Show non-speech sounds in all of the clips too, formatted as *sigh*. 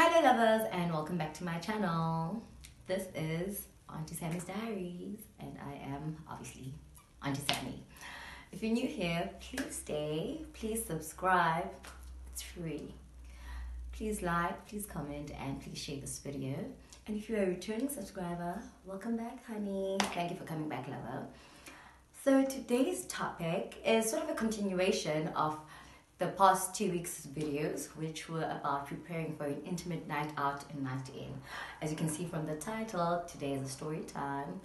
Hello lovers and welcome back to my channel. This is Auntie Sammy's Diaries and I am obviously Auntie Sammy. If you're new here, please stay, please subscribe, it's free. Please like, please comment and please share this video. And if you're a returning subscriber, welcome back honey. Thank you for coming back lover. So today's topic is sort of a continuation of the past two weeks' videos, which were about preparing for an intimate night out and night in. As you can see from the title, today is a story time.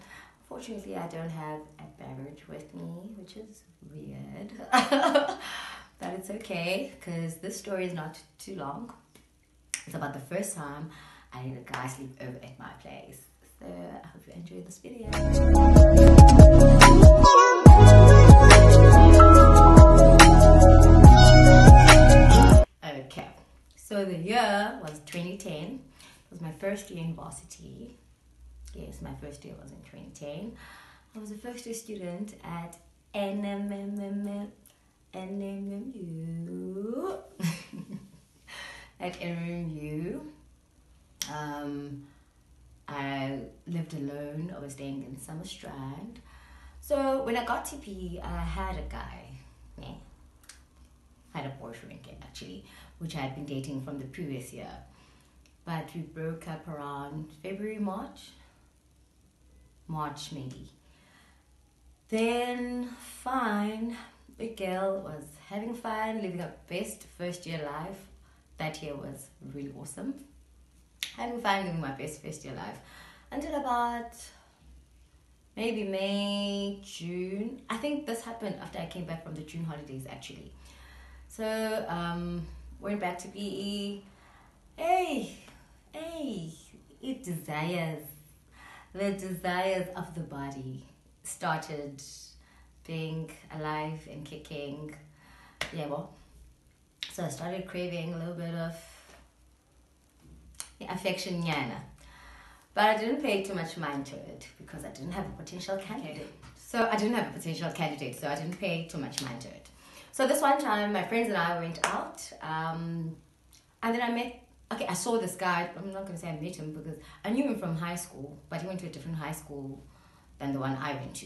Fortunately, I don't have a beverage with me, which is weird. *laughs* but it's okay, because this story is not too long. It's about the first time I had a guy sleep over at my place. So I hope you enjoy this video. So the year was 2010. It was my first year in varsity. Yes, my first year was in 2010. I was a first year student at NMMU. *laughs* at NMMU. Um, I lived alone. I was staying in Summerstrand. So when I got to PE, I had a guy. Yeah. Had a boyfriend actually, which I had been dating from the previous year. But we broke up around February, March. March maybe. Then fine, the girl was having fun, living her best first year life. That year was really awesome. Having fun living my best first year life. Until about maybe May, June. I think this happened after I came back from the June holidays actually. So um went back to PE. Hey, hey, it desires. The desires of the body started being alive and kicking. Yeah, well. So I started craving a little bit of affection yana. But I didn't pay too much mind to it because I didn't have a potential candidate. So I didn't have a potential candidate, so I didn't pay too much mind to it. So this one time, my friends and I went out, um, and then I met. Okay, I saw this guy. I'm not gonna say I met him because I knew him from high school, but he went to a different high school than the one I went to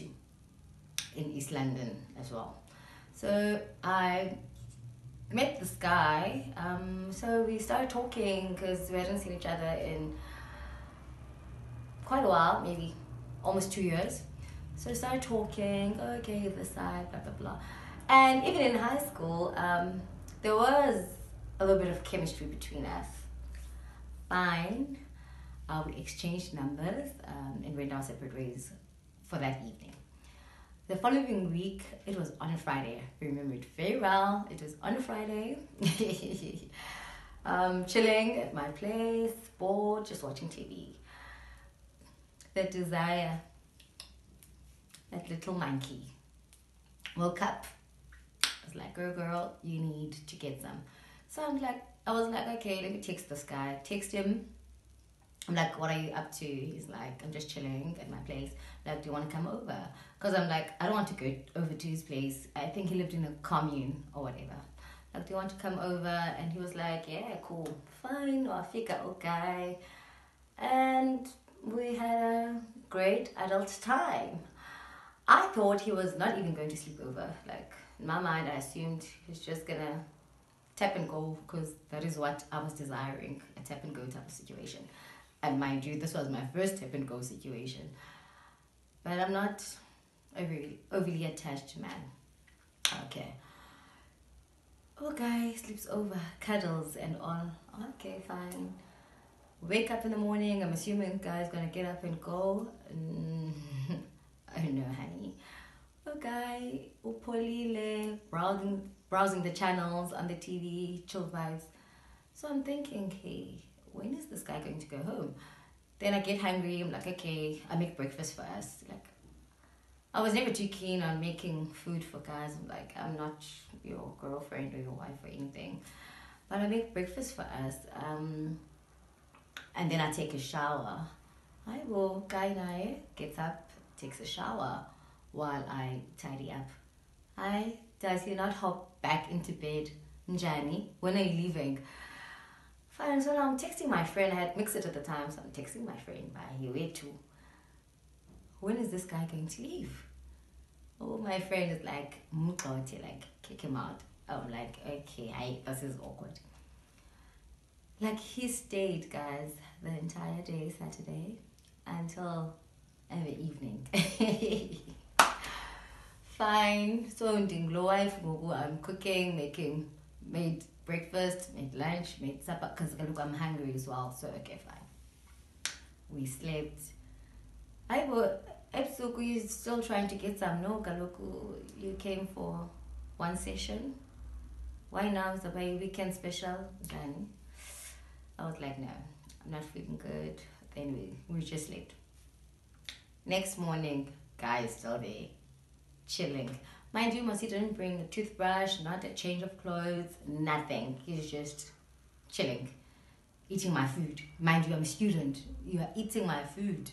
in East London as well. So I met this guy. Um, so we started talking because we hadn't seen each other in quite a while, maybe almost two years. So we started talking, okay, this side, blah, blah, blah. And even in high school, um, there was a little bit of chemistry between us. Fine. Uh, we exchanged numbers um, and went our separate ways for that evening. The following week, it was on a Friday. I remember it very well. It was on a Friday. *laughs* um, chilling at my place, bored, just watching TV. The desire, that little monkey, woke up. Like, girl, girl, you need to get some. So I'm like, I was like, okay, let me text this guy. Text him. I'm like, what are you up to? He's like, I'm just chilling at my place. Like, do you want to come over? Because I'm like, I don't want to go over to his place. I think he lived in a commune or whatever. Like, do you want to come over? And he was like, yeah, cool, fine. Or figure, okay. And we had a great adult time. I thought he was not even going to sleep over. Like, in my mind, I assumed was just gonna tap and go because that is what I was desiring a tap and go type of situation. And mind you, this was my first tap and go situation. But I'm not overly, overly attached to man. Okay. Okay, sleeps over, cuddles and all. Okay, fine. Wake up in the morning. I'm assuming guy's gonna get up and go. Mm, don't know, honey. Okay, upolile, browsing, browsing the channels on the TV, chill vibes. So I'm thinking, hey, when is this guy going to go home? Then I get hungry. I'm like, okay, I make breakfast for us. Like, I was never too keen on making food for guys. I'm like, I'm not your girlfriend or your wife or anything, but I make breakfast for us. Um, and then I take a shower. I will. Guy Nai gets up, takes a shower while I tidy up. Hi, does he not hop back into bed? Njani, when are you leaving? Fine, so I'm texting my friend. I had mixed it at the time, so I'm texting my friend. By he wait to. When is this guy going to leave? Oh, my friend is like, "Mukoti, like kick him out. I'm like, okay, I this is awkward. Like he stayed, guys, the entire day Saturday until the evening. *laughs* Fine. So in low wife, I'm cooking, making made breakfast, made lunch, made supper because I'm hungry as well. So okay, fine. We slept. I will ebusuku you're still trying to get some no kaloku you came for one session why now is a weekend special Johnny? i was like no i'm not feeling good then we, we just slept next morning guy is still there chilling mind you Masi didn't bring a toothbrush not a change of clothes nothing he's just chilling eating my food mind you i'm a student you are eating my food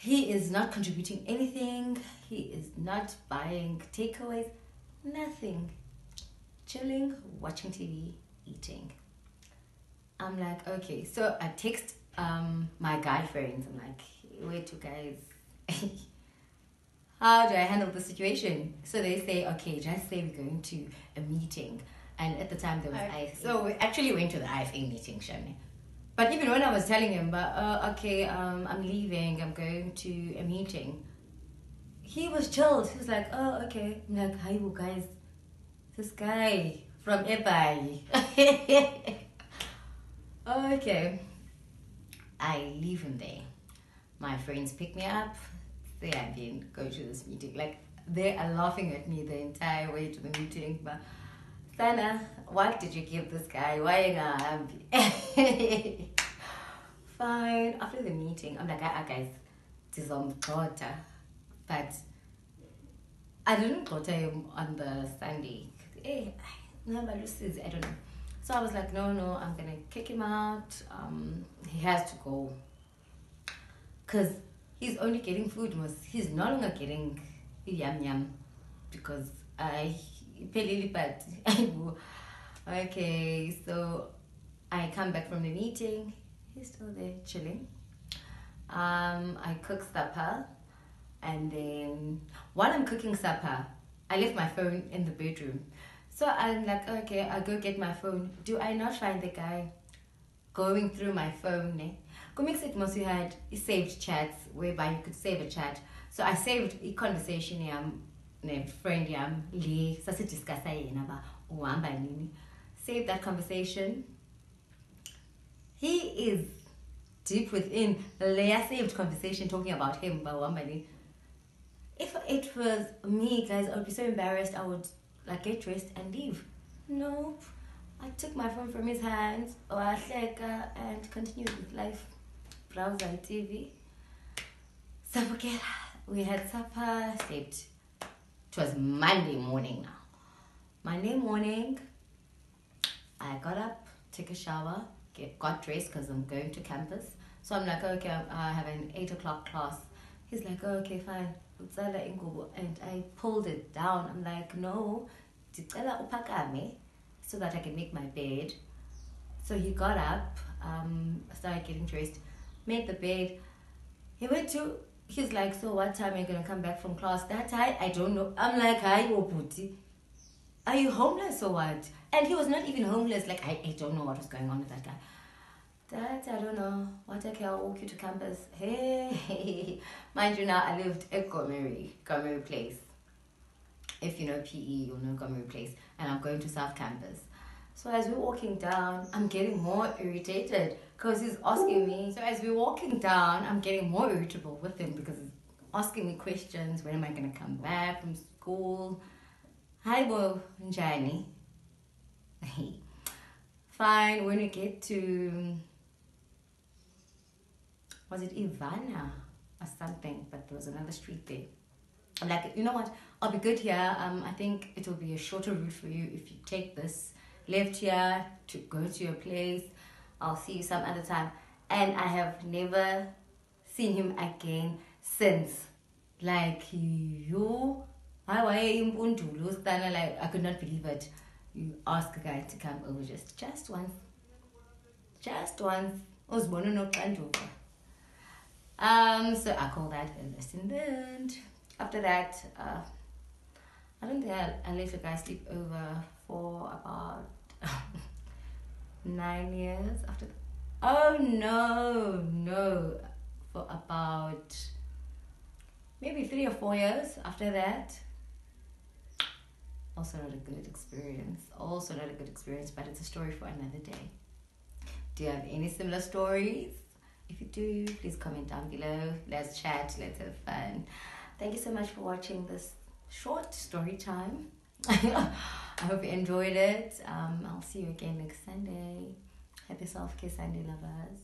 he is not contributing anything. He is not buying takeaways. Nothing. Chilling, watching TV, eating. I'm like, okay. So I text um, my guy friends. I'm like, wait, you guys. *laughs* How do I handle the situation? So they say, okay, just say we're going to a meeting. And at the time there was okay. IFA. So we actually went to the IFA meeting, Shani. But even when I was telling him, but uh, okay, um, I'm leaving, I'm going to a meeting, he was chilled. He was like, oh, okay. I'm like, hi, guys, this guy from Ebai. *laughs* okay. I leave him there. My friends pick me up. They again go to this meeting. Like, they are laughing at me the entire way to the meeting, but Sana, what did you give this guy? Why you happy? *laughs* Fine. After the meeting, I'm like, ah, guys, this is on daughter. But I didn't go to him on the Sunday. Hey, loses. I don't know. So I was like, no, no, I'm gonna kick him out. Um, he has to go. Cause he's only getting food. He's no longer getting yum yum because I pelili but *laughs* okay so i come back from the meeting. He's still there chilling. Um, i cook supper and then while i'm cooking supper i left my phone in the bedroom. So i'm like okay i'll go get my phone. Do i not find the guy going through my phone ne? Makes it most you had saved chats whereby you could save a chat. So i saved a conversation um, yam ne-friend yam um, le sasidiscussa yena ba uhamba nini. Save that conversation. He is deep within leya saved conversation talking about him ba uhamba nini. If it was me guys i would be so embarrassed. I would like get dressed and leave. Nope. I took my phone from his hands and continued with life browser tv sabukela we had supper slept it was Monday morning now. Monday morning, I got up, took a shower, get, got dressed because I'm going to campus. So I'm like, okay, I have an 8 o'clock class. He's like, oh, okay, fine. And I pulled it down. I'm like, no, so that I can make my bed. So he got up, um, started getting dressed, made the bed. He went to he's like, so what time are you gonna come back from class? That I I don't know. I'm like, hi, Oputi. Are you homeless or what? And he was not even homeless. Like I, I don't know what was going on with that guy. That I don't know. What okay, I'll walk you to campus. Hey, *laughs* mind you now I lived at Gomery, Gomery Place. If you know PE, you'll know Gomery Place. And I'm going to South Campus. So as we're walking down, I'm getting more irritated because he's asking me. So as we're walking down, I'm getting more irritable with him because he's asking me questions. When am I going to come back from school? Hi, bo, njani. *laughs* Fine. When we get to was it Ivana or something? But there was another street there. I'm like, you know what? I'll be good here. Um, I think it will be a shorter route for you if you take this left here to go to your place. I'll see you some other time. And I have never seen him again since. Like you? Like I could not believe it. you ask a guy to come over just just once. Just once. Um, so I call that a lesson learned. After that, uh, I don't think I, I let a guy sleep over for about *laughs* nine years after. Oh no, no, for about maybe three or four years after that. Also not a good experience. Also not a good experience, but it's a story for another day. Do you have any similar stories? If you do, please comment down below. Let's chat, let's have fun. Thank you so much for watching this short story time. *laughs* I hope you enjoyed it. Um, I'll see you again next Sunday. Happy Self Care Sunday, lovers.